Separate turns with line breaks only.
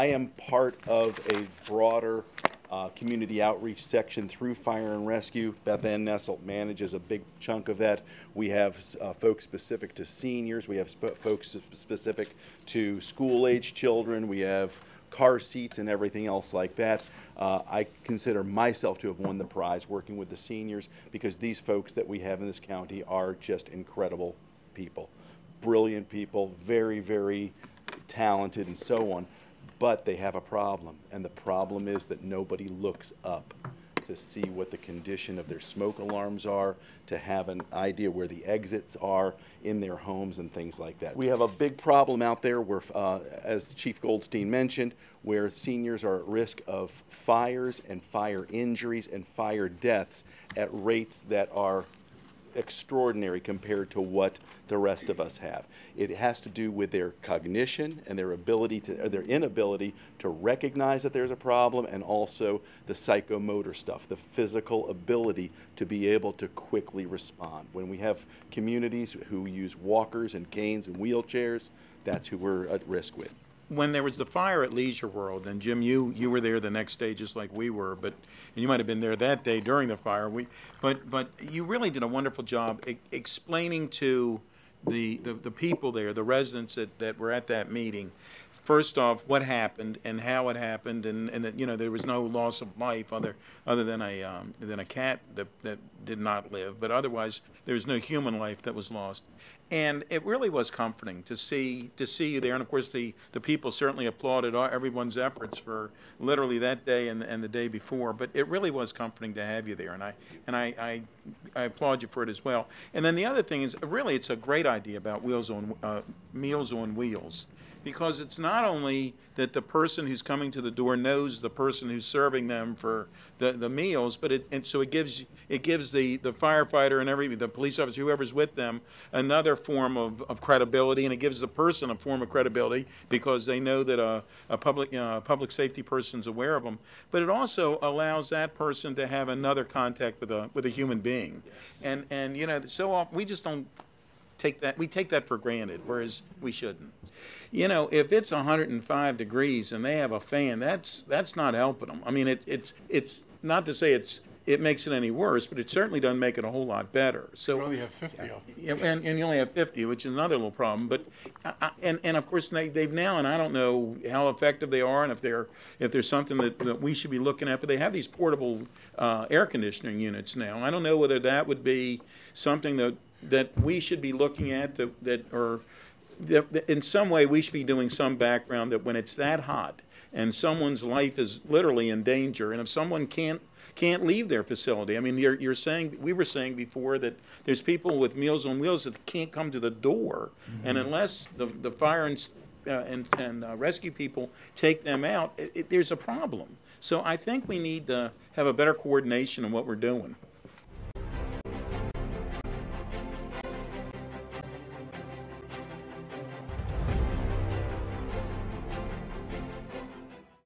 I am part of a broader uh, community outreach section through Fire and Rescue. Beth Ann Nessel manages a big chunk of that. We have uh, folks specific to seniors. We have sp folks specific to school-age children. We have car seats and everything else like that. Uh, I consider myself to have won the prize working with the seniors because these folks that we have in this county are just incredible people. Brilliant people, very, very talented and so on but they have a problem. And the problem is that nobody looks up to see what the condition of their smoke alarms are, to have an idea where the exits are in their homes and things like that. We have a big problem out there where, uh, as Chief Goldstein mentioned, where seniors are at risk of fires and fire injuries and fire deaths at rates that are extraordinary compared to what the rest of us have. It has to do with their cognition and their ability to, their inability to recognize that there's a problem and also the psychomotor stuff, the physical ability to be able to quickly respond. When we have communities who use walkers and canes and wheelchairs, that's who we're at risk with
when there was the fire at Leisure World, and Jim, you you were there the next day just like we were, but you might have been there that day during the fire. We, but but you really did a wonderful job e explaining to the, the the people there, the residents that that were at that meeting, first off, what happened and how it happened, and, and that, you know, there was no loss of life other, other than a, um, than a cat that, that did not live, but otherwise, there was no human life that was lost. And it really was comforting to see to see you there, and of course the, the people certainly applauded all, everyone's efforts for literally that day and, and the day before. But it really was comforting to have you there, and I and I, I, I applaud you for it as well. And then the other thing is, really, it's a great idea about wheels on uh, meals on wheels because it's not only that the person who's coming to the door knows the person who's serving them for the, the meals, but it and so it gives it gives the, the firefighter and every the police officer whoever's with them another form of, of credibility, and it gives the person a form of credibility because they know that a, a public uh, public safety person's aware of them. But it also allows that person to have another contact with a with a human being, yes. and and you know so often we just don't take that we take that for granted, whereas we shouldn't. You know, if it's 105 degrees and they have a fan, that's that's not helping them. I mean, it, it's it's not to say it's it makes it any worse, but it certainly doesn't make it a whole lot better. So
you only have 50 of them.
And, and you only have 50, which is another little problem. But I, and and of course they, they've now, and I don't know how effective they are, and if they're if there's something that, that we should be looking at. But they have these portable uh, air conditioning units now. I don't know whether that would be something that that we should be looking at that, that or that, in some way we should be doing some background that when it's that hot and someone's life is literally in danger and if someone can't can't leave their facility. I mean, you're, you're saying, we were saying before that there's people with Meals on Wheels that can't come to the door. Mm-hmm. And unless the, the fire and, uh, and, and uh, rescue people take them out, it, it, there's a problem. So I think we need to have a better coordination in what we're doing.